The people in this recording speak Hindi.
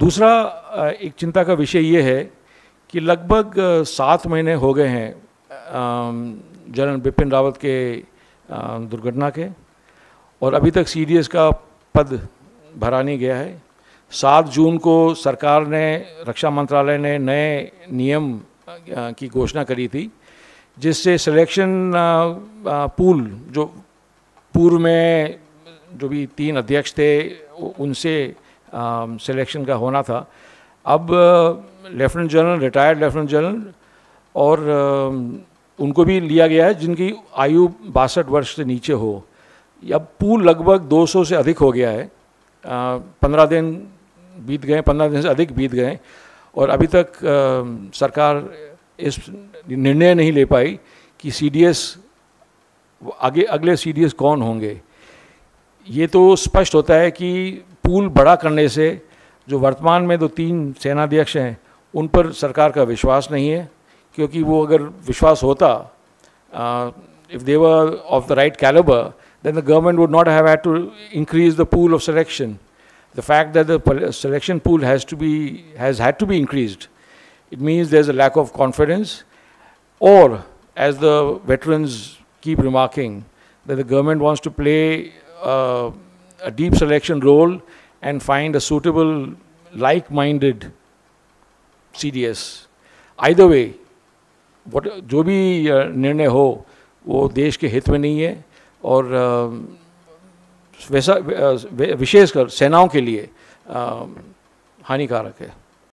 दूसरा एक चिंता का विषय ये है कि लगभग सात महीने हो गए हैं जनरल बिपिन रावत के दुर्घटना के, और अभी तक सीडीएस का पद भरा नहीं गया है। सात जून को सरकार ने, रक्षा मंत्रालय ने नए नियम की घोषणा करी थी, जिससे सिलेक्शन पूल जो पूर्व में जो भी तीन अध्यक्ष थे उनसे सिलेक्शन का होना था। अब lieutenant general retired lieutenant general और उनको भी लिया गया है जिनकी आयु बासठ वर्ष से नीचे हो। अब पूल लगभग 200 से अधिक हो गया है। पंद्रह दिन बीत गए पंद्रह दिन से अधिक बीत गए और अभी तक आ, सरकार इस निर्णय नहीं ले पाई कि सीडीएस आगे अगले सीडीएस कौन होंगे। ये तो स्पष्ट होता है कि पूल बड़ा करने से जो वर्तमान में दो तीन सेनाध्यक्ष हैं, उन पर सरकार का विश्वास नहीं है, क्योंकि वो अगर विश्वास होता if they were of the right calibre then the government would not have had to increase the pool of selection the fact that the selection pool has to be has had to be increase it means there is a lack of confidence और as the veterans keep remarking that the government wants to play uh, a deep selection role and find a suitable like-minded CDS either way what जो भी निर्णय हो वो देश के हित में नहीं है और वैसा विशेषकर सेनाओं के लिए हानिकारक है